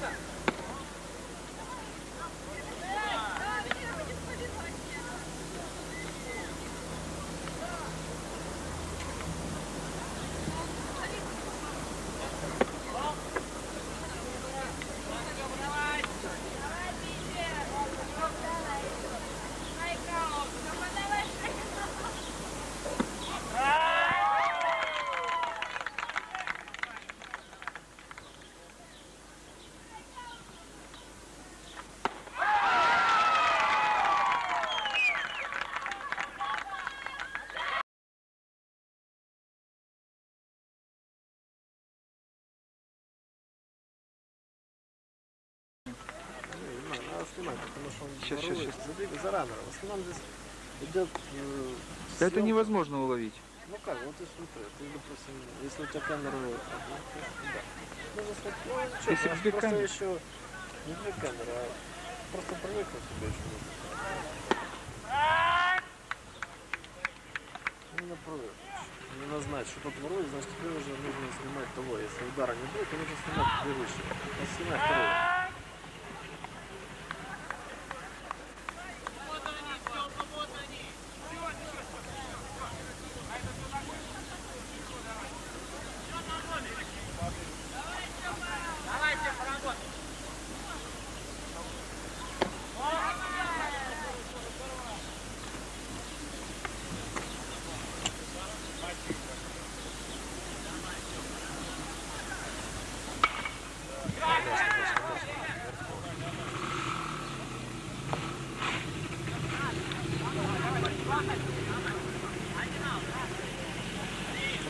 Ну, снимать, потому что он Щас, щас, ворует. щас. Забегай за раннера. В основном здесь идет э, Это невозможно уловить. Ну как, вот ты смотри, ты, допустим, если у тебя камера... ну, да. Можно смотреть, ну, ничего, Если просто камеры. еще не две камеры, а просто привыкнуть себе еще нужно. Именно привыкнуть. Именно знать, что тот ворует, значит, теперь уже нужно снимать того. Если удара не будет, то нужно снимать предыдущий. А снимать второго.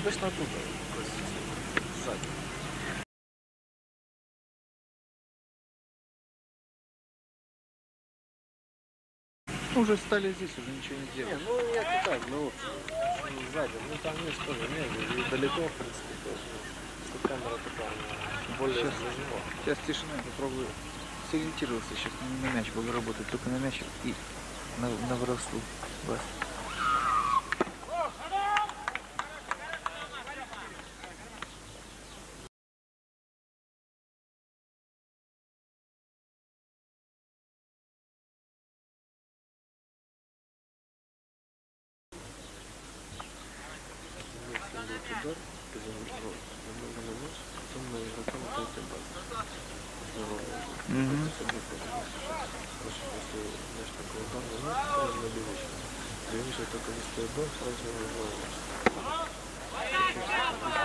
Обычно оттуда. есть Сзади. Ну, Уже стали здесь, уже ничего не Не, делать. ну я так, ну, ну, сзади, ну там есть тоже, не, и далеко, в принципе, тоже. Если камера такая, более Сейчас. него. Сейчас тишина, попробую сориентироваться. Сейчас не на мяч буду работать, только на мяч и на, на воровству. Бас. удар, немного на нос, потом на игрока вот эти бал. Здоровый. Угу. Только не стоит бал, сразу на.